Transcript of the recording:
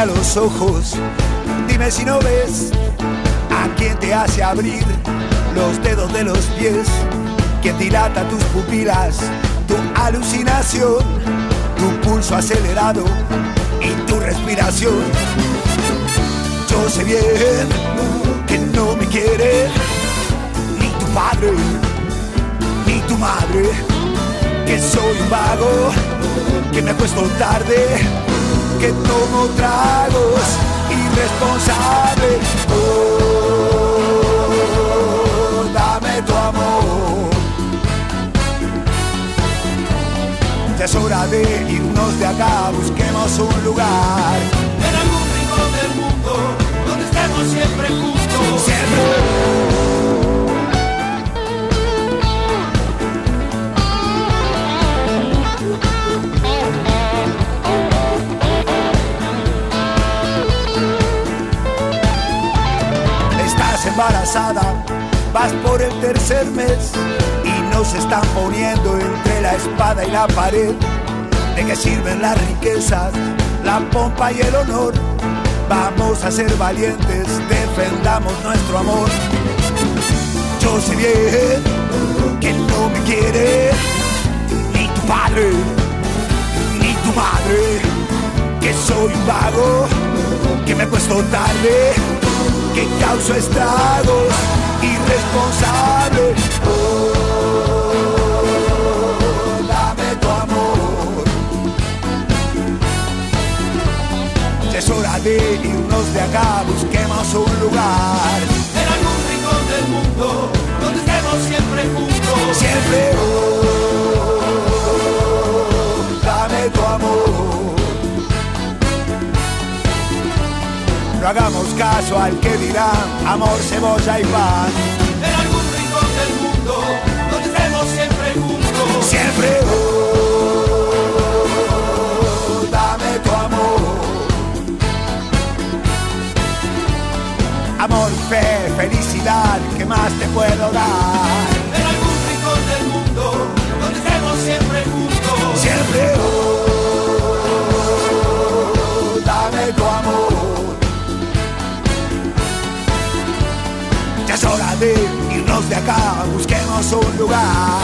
a los ojos, dime si no ves a quien te hace abrir los dedos de los pies, que dilata tus pupilas, tu alucinación, tu pulso acelerado y tu respiración. Yo sé bien que no me quiere ni tu padre ni tu madre, que soy un vago, que me acuesto tarde, que tomo tragos, irresponsable. Oh, dame tu amor. Ya es hora de irnos de acá, busquemos un lugar. En algún rincón del mundo, donde estemos siempre juntos. Vas por el tercer mes y nos están poniendo entre la espada y la pared. ¿De qué sirven las riquezas, la pompa y el honor? Vamos a ser valientes, defendamos nuestro amor. Yo sé bien que no me quiere ni tu padre ni tu madre, que soy un vago, que me acuesto tarde, que causo estragos, irresponsable. Oh, dame tu amor. Es hora de irnos de acá, busquemos un lugar. En algún rincón del mundo, donde estemos siempre juntos. No hagamos caso al que dirá amor, cebolla y pan. En algún rincón del mundo, donde estemos siempre juntos. Siempre, oh, dame tu amor. Amor, fe, felicidad, ¿qué más te puedo dar? En algún rincón del mundo, donde estemos siempre juntos. Siempre, oh, dame tu amor. Irnos de acá, busquemos un lugar.